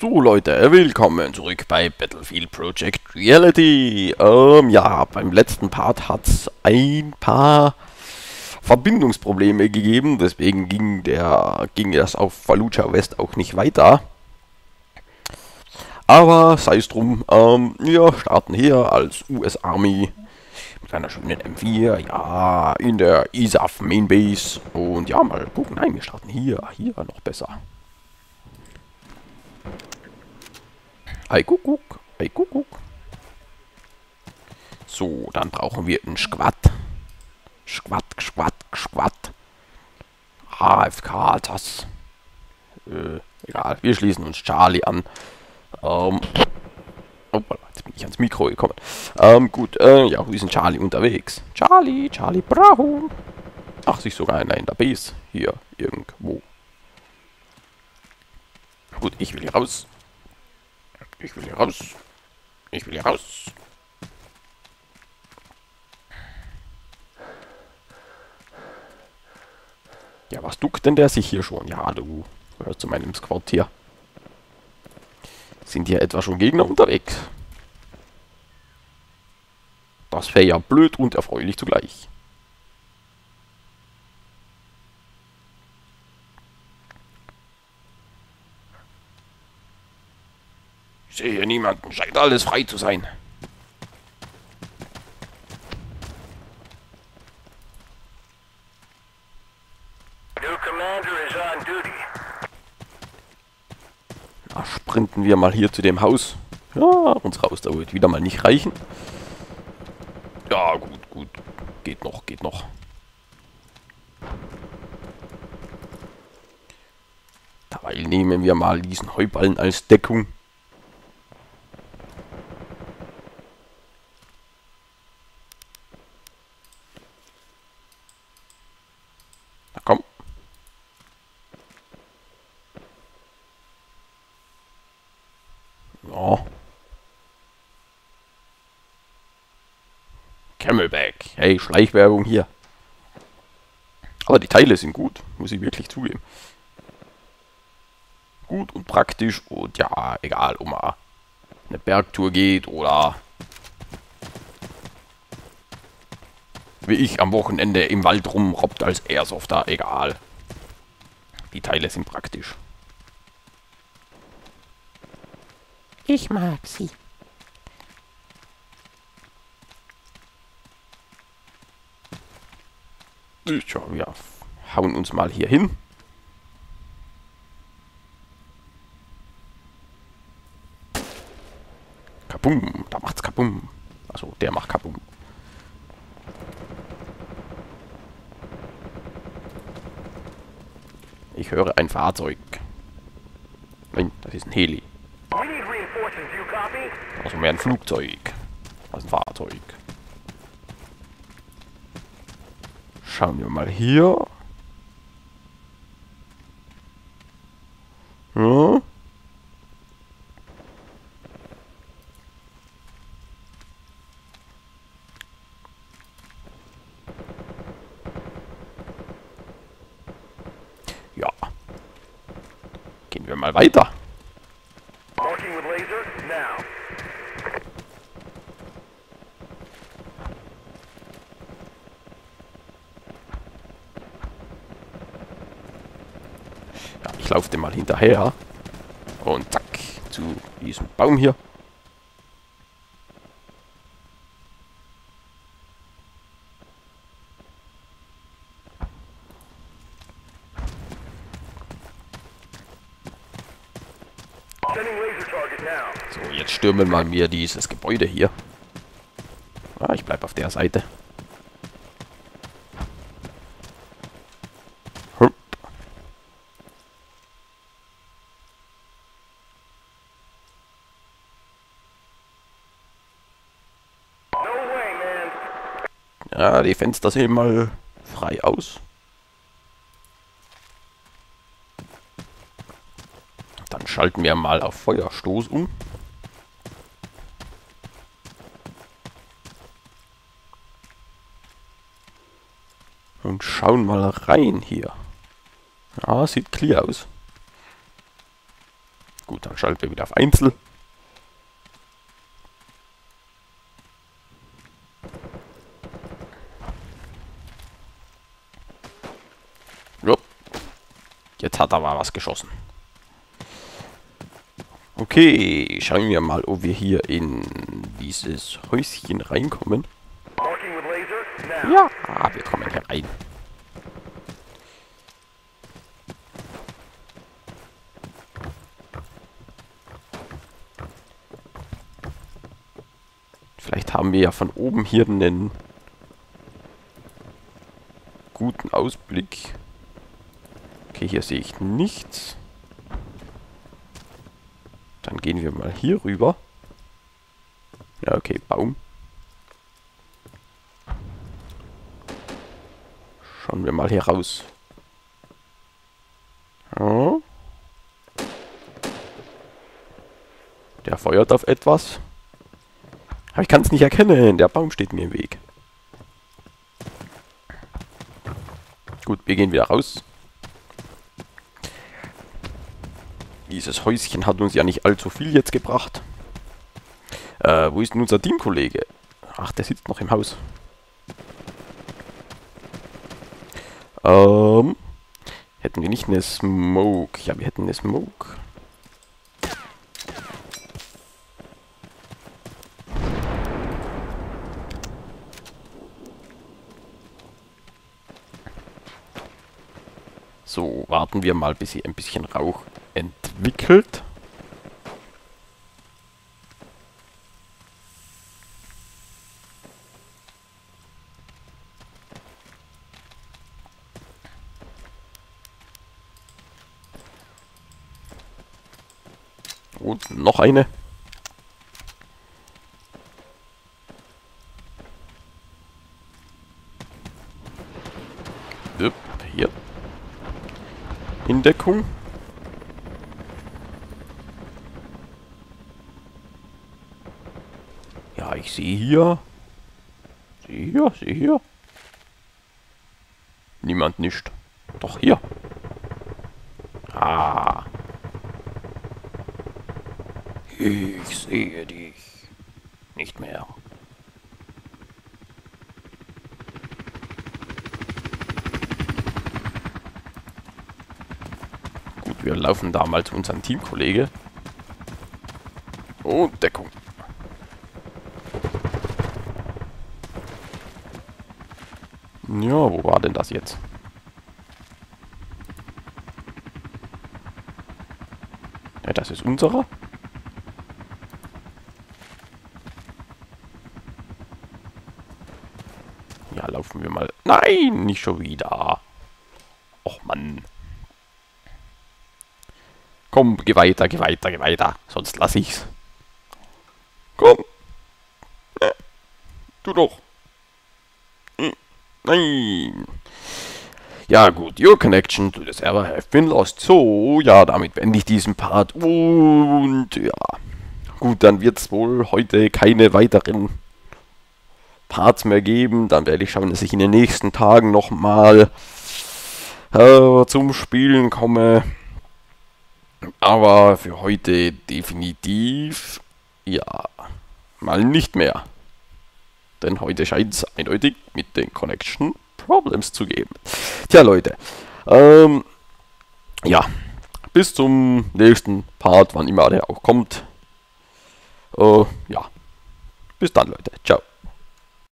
So Leute, willkommen zurück bei Battlefield Project Reality. Ähm, ja, beim letzten Part hat es ein paar Verbindungsprobleme gegeben, deswegen ging, der, ging das auf Fallujah West auch nicht weiter. Aber sei es drum, ähm, wir starten hier als US Army mit einer schönen M4, ja, in der ISAF Main Base. Und ja, mal gucken, nein, wir starten hier, hier noch besser. Ei Kuckuck, ei Kuckuck. So, dann brauchen wir einen Squad. Squad, Squad, Squad. AFK, das. Äh, egal, wir schließen uns Charlie an. Ähm, oh, jetzt bin ich ans Mikro gekommen. Ähm, gut, äh, ja, wo ist denn Charlie unterwegs? Charlie, Charlie Bravo. Ach, sich sogar einer in der Base. Hier, irgendwo. Gut, ich will hier raus. Ich will hier raus. Ich will hier raus. Ja, was duckt denn der sich hier schon? Ja, du gehörst zu meinem Squad hier. Sind hier etwa schon Gegner unterwegs? Das wäre ja blöd und erfreulich zugleich. Ich sehe hier niemanden. Scheint alles frei zu sein. Na, sprinten wir mal hier zu dem Haus. Ja, unsere Ausdauer wird wieder mal nicht reichen. Ja, gut, gut. Geht noch, geht noch. Dabei nehmen wir mal diesen Heuballen als Deckung. Na komm. Ja. Camelback. Hey, Schleichwerbung hier. Aber die Teile sind gut, muss ich wirklich zugeben. Gut und praktisch und ja, egal, ob man eine Bergtour geht oder wie ich am Wochenende im Wald rumrobbt als Airsofter, egal. Die Teile sind praktisch. Ich mag sie. Tja, wir hauen uns mal hier hin. Kabum, da macht's Kabum. Also der macht Kabum. Ich höre ein Fahrzeug. Nein, das ist ein Heli. Also mehr ein Flugzeug als ein Fahrzeug. Schauen wir mal hier. Ja. Ja. Gehen wir mal weiter. Laufe dem mal hinterher. Und zack, zu diesem Baum hier. So, jetzt stürmen wir mir dieses Gebäude hier. Ah, ich bleib auf der Seite. Ja, die Fenster sehen mal frei aus. Dann schalten wir mal auf Feuerstoß um. Und schauen mal rein hier. Ja, sieht clear aus. Gut, dann schalten wir wieder auf Einzel. Jetzt hat er mal was geschossen. Okay, schauen wir mal, ob wir hier in dieses Häuschen reinkommen. Ja, wir kommen hier rein. Vielleicht haben wir ja von oben hier einen guten Ausblick. Okay, hier sehe ich nichts. Dann gehen wir mal hier rüber. Ja, okay, Baum. Schauen wir mal hier raus. Ja. Der feuert auf etwas. Aber ich kann es nicht erkennen. Der Baum steht mir im Weg. Gut, wir gehen wieder raus. Dieses Häuschen hat uns ja nicht allzu viel jetzt gebracht. Äh, wo ist denn unser Teamkollege? Ach, der sitzt noch im Haus. Ähm, hätten wir nicht eine Smoke? Ja, wir hätten eine Smoke. So, warten wir mal, bis sie ein bisschen Rauch entwickelt. Und noch eine. Hier. In Deckung. Ich sehe hier. Sehe hier, sehe hier. Niemand nicht. Doch hier. Ah. Ich sehe dich. Nicht mehr. Gut, wir laufen da mal zu unserem Teamkollege. Oh, Deckung. Ja, wo war denn das jetzt? Ja, das ist unserer. Ja, laufen wir mal. Nein, nicht schon wieder. Och, Mann. Komm, geh weiter, geh weiter, geh weiter. Sonst lass ich's. Komm. Äh, du doch. Nein. Ja gut, your connection to the server have been lost. So, ja, damit beende ich diesen Part. Und ja, gut, dann wird es wohl heute keine weiteren Parts mehr geben. Dann werde ich schauen, dass ich in den nächsten Tagen nochmal äh, zum Spielen komme. Aber für heute definitiv, ja, mal nicht mehr. Denn heute scheint es eindeutig mit den Connection Problems zu geben. Tja, Leute, ähm, ja, bis zum nächsten Part, wann immer der auch kommt. Äh, ja, bis dann, Leute. Ciao.